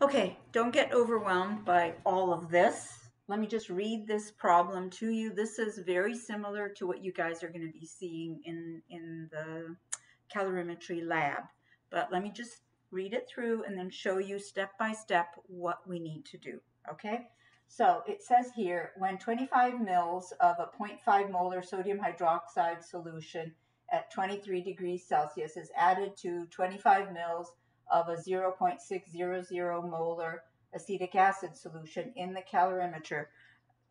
Okay, don't get overwhelmed by all of this. Let me just read this problem to you. This is very similar to what you guys are going to be seeing in, in the calorimetry lab. But let me just read it through and then show you step by step what we need to do. Okay? So it says here, when 25 mils of a 0.5 molar sodium hydroxide solution at 23 degrees Celsius is added to 25 mils of a 0.600 molar acetic acid solution in the calorimeter,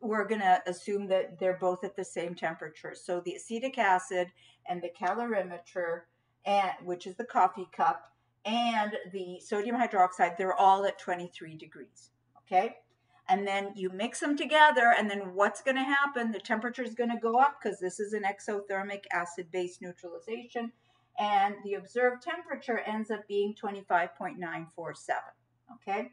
we're going to assume that they're both at the same temperature. So the acetic acid and the calorimeter, and, which is the coffee cup, and the sodium hydroxide, they're all at 23 degrees. Okay? And then you mix them together, and then what's going to happen? The temperature is going to go up because this is an exothermic acid base neutralization and the observed temperature ends up being 25.947. Okay.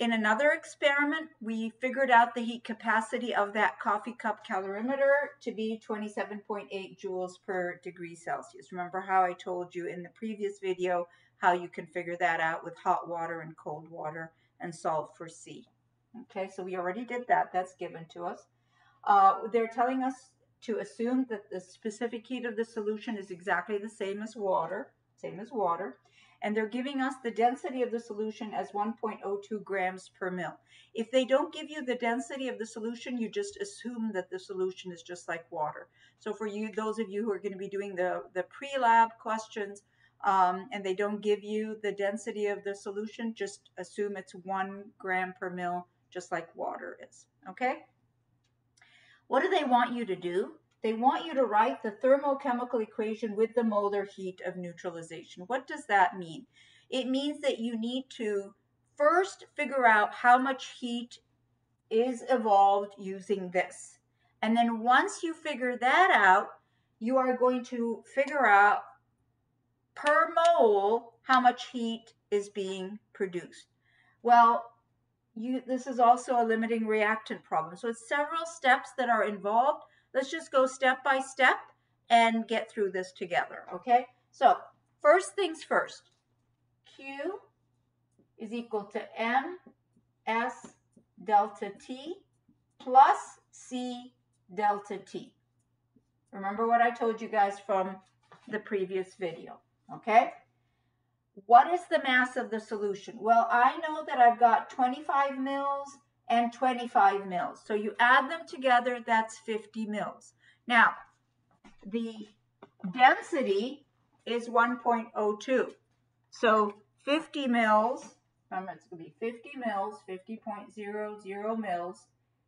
In another experiment, we figured out the heat capacity of that coffee cup calorimeter to be 27.8 joules per degree Celsius. Remember how I told you in the previous video how you can figure that out with hot water and cold water and solve for C. Okay, so we already did that. That's given to us. Uh, they're telling us to assume that the specific heat of the solution is exactly the same as water, same as water, and they're giving us the density of the solution as 1.02 grams per mil. If they don't give you the density of the solution, you just assume that the solution is just like water. So for you, those of you who are going to be doing the, the pre-lab questions, um, and they don't give you the density of the solution, just assume it's one gram per mil, just like water is, okay? What do they want you to do? They want you to write the thermochemical equation with the molar heat of neutralization. What does that mean? It means that you need to first figure out how much heat is evolved using this. And then once you figure that out, you are going to figure out per mole how much heat is being produced. Well, you, this is also a limiting reactant problem. So it's several steps that are involved. Let's just go step by step and get through this together, okay? So first things first, Q is equal to M S delta T plus C delta T. Remember what I told you guys from the previous video, okay? What is the mass of the solution? Well, I know that I've got 25 mils and 25 mils. So you add them together, that's 50 mils. Now, the density is 1.02. So 50 mils, remember it's going to be 50 mils, 50.00 mils,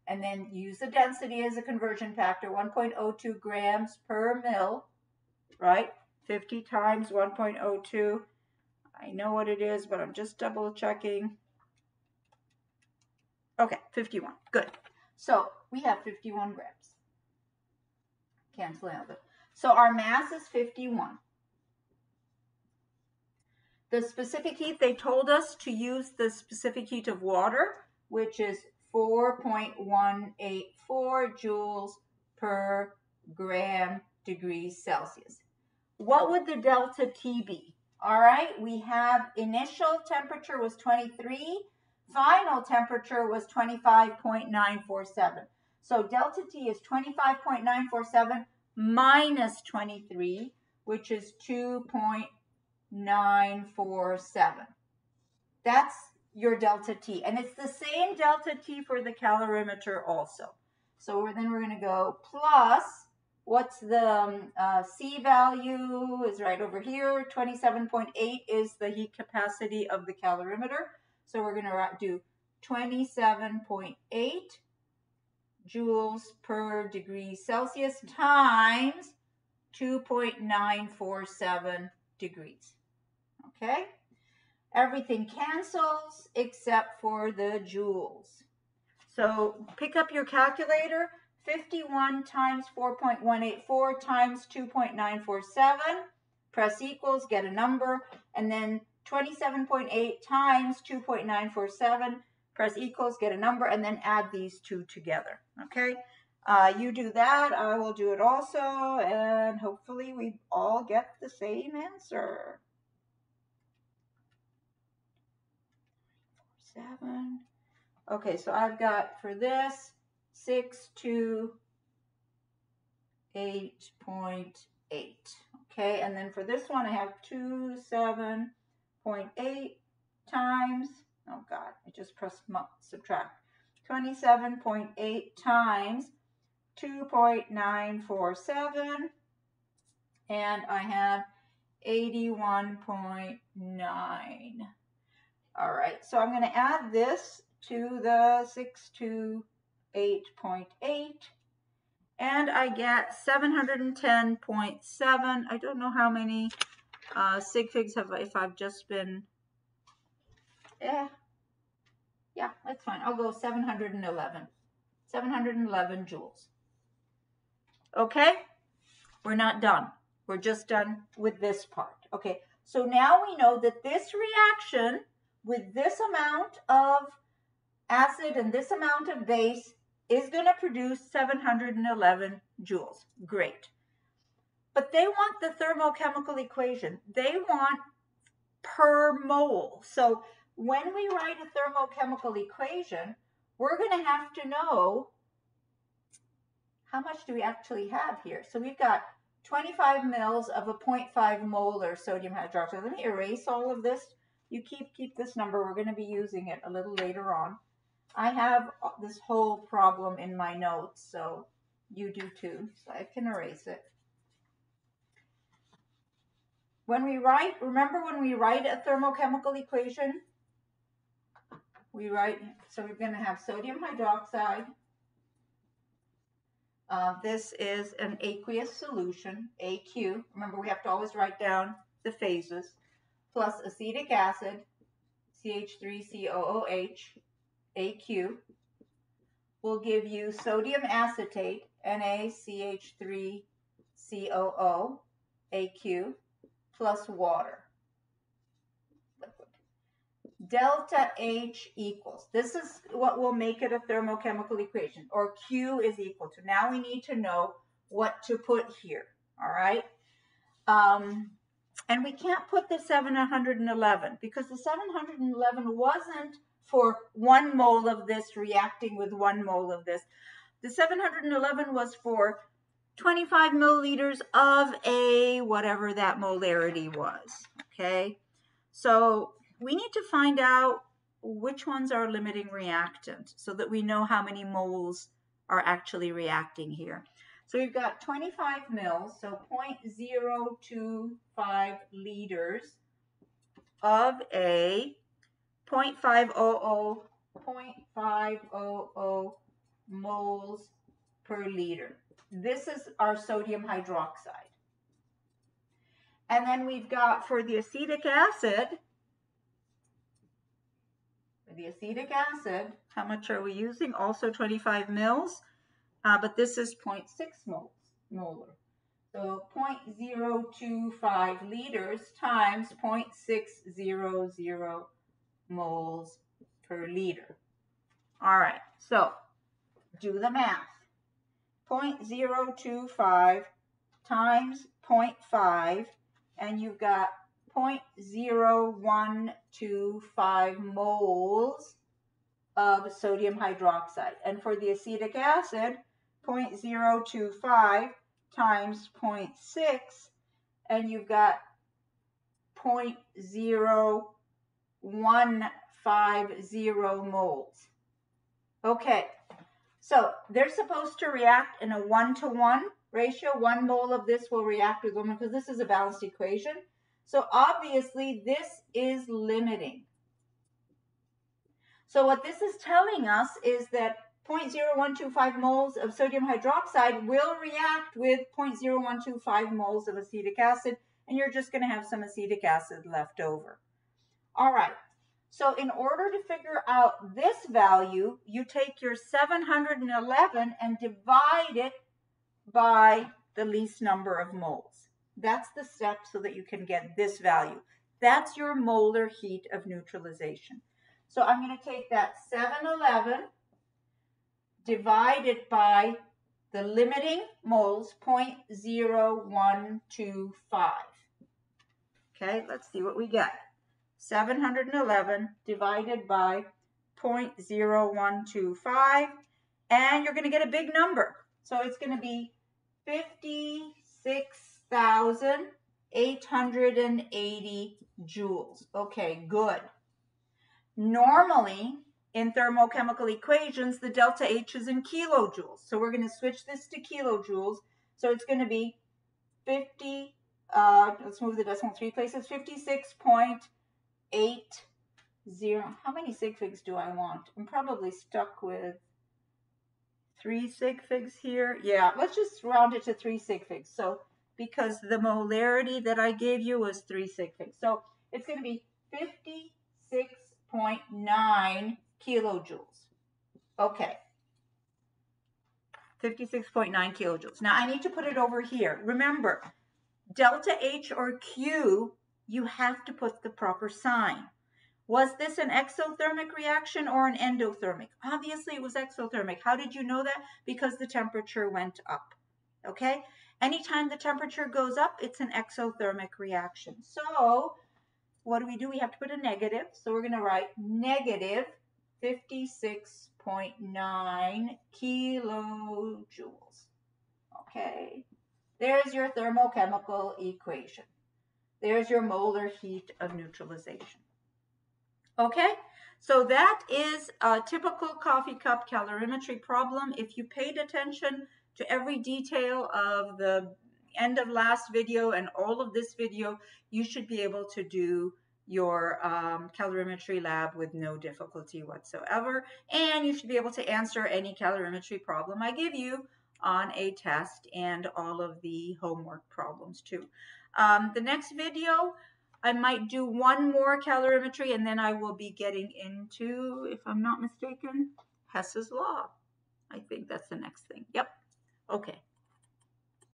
and then use the density as a conversion factor, 1.02 grams per mil, right? 50 times 1.02 I know what it is, but I'm just double checking. Okay, 51. Good. So we have 51 grams. Cancel out. So our mass is 51. The specific heat, they told us to use the specific heat of water, which is 4.184 joules per gram degrees Celsius. What would the delta T be? All right, we have initial temperature was 23, final temperature was 25.947. So delta T is 25.947 minus 23, which is 2.947. That's your delta T. And it's the same delta T for the calorimeter also. So then we're going to go plus What's the um, uh, C value is right over here. 27.8 is the heat capacity of the calorimeter. So we're going to do 27.8 joules per degree Celsius times 2.947 degrees. Okay? Everything cancels except for the joules. So pick up your calculator 51 times 4.184 times 2.947. Press equals, get a number, and then 27.8 times 2.947. Press equals, get a number, and then add these two together. Okay? Uh, you do that, I will do it also, and hopefully we all get the same answer. seven. Okay, so I've got for this six to eight point eight. Okay, and then for this one I have two seven point eight times. Oh God, I just pressed subtract. 27.8 times 2.947 and I have 81.9. All right, so I'm going to add this to the 628.8 and I get 710.7. I don't know how many uh, sig figs have if I've just been, yeah, yeah, that's fine. I'll go 711. 711 joules. Okay, we're not done. We're just done with this part. Okay, so now we know that this reaction with this amount of acid and this amount of base is going to produce 711 joules. Great. But they want the thermochemical equation. They want per mole. So when we write a thermochemical equation, we're going to have to know how much do we actually have here. So we've got 25 mils of a 0.5 molar sodium hydroxide. Let me erase all of this. You keep keep this number. We're going to be using it a little later on. I have this whole problem in my notes, so you do too. So I can erase it. When we write, remember when we write a thermochemical equation, we write, so we're going to have sodium hydroxide. Uh, this is an aqueous solution, AQ. Remember, we have to always write down the phases, plus acetic acid, CH3COOH, AQ, will give you sodium acetate, NaCH3COO, AQ, plus water delta H equals. This is what will make it a thermochemical equation, or Q is equal to. Now we need to know what to put here, all right? Um, and we can't put the 711 because the 711 wasn't for one mole of this reacting with one mole of this. The 711 was for 25 milliliters of a whatever that molarity was, okay? So we need to find out which ones are limiting reactant so that we know how many moles are actually reacting here. So we've got 25 mils, so 0.025 liters of a 0.500, 0.500 moles per liter. This is our sodium hydroxide. And then we've got for the acetic acid, the acetic acid, how much are we using? Also 25 mils, uh, but this is 0.6 moles, molar. So 0.025 liters times 0.600 moles per liter. All right, so do the math. 0.025 times 0.5, and you've got 0.0125 moles of sodium hydroxide. And for the acetic acid, 0.025 times 0.6, and you've got 0.0150 moles. Okay, so they're supposed to react in a one-to-one -one ratio. One mole of this will react with one, because this is a balanced equation. So obviously this is limiting. So what this is telling us is that 0.0125 moles of sodium hydroxide will react with 0.0125 moles of acetic acid, and you're just going to have some acetic acid left over. All right, so in order to figure out this value, you take your 711 and divide it by the least number of moles. That's the step so that you can get this value. That's your molar heat of neutralization. So I'm going to take that 711, divide it by the limiting moles, 0.0125. Okay, let's see what we get. 711 divided by 0.0125, and you're going to get a big number. So it's going to be 56,880 joules. Okay, good. Normally, in thermochemical equations, the delta H is in kilojoules. So we're going to switch this to kilojoules. So it's going to be 50, uh, let's move the decimal three places, 56.80. How many sig figs do I want? I'm probably stuck with three sig figs here. Yeah, let's just round it to three sig figs. So because the molarity that I gave you was three sig figs. So it's going to be 56.9 kilojoules. Okay. 56.9 kilojoules. Now I need to put it over here. Remember, delta H or Q, you have to put the proper sign. Was this an exothermic reaction or an endothermic? Obviously it was exothermic. How did you know that? Because the temperature went up. Okay? Anytime the temperature goes up, it's an exothermic reaction. So what do we do? We have to put a negative. So we're going to write negative 56.9 kilojoules. Okay? There's your thermochemical equation. There's your molar heat of neutralization. Okay, so that is a typical coffee cup calorimetry problem. If you paid attention to every detail of the end of last video and all of this video, you should be able to do your um, calorimetry lab with no difficulty whatsoever. And you should be able to answer any calorimetry problem I give you on a test and all of the homework problems too. Um, the next video, I might do one more calorimetry and then I will be getting into, if I'm not mistaken, Hess's Law. I think that's the next thing. Yep. Okay.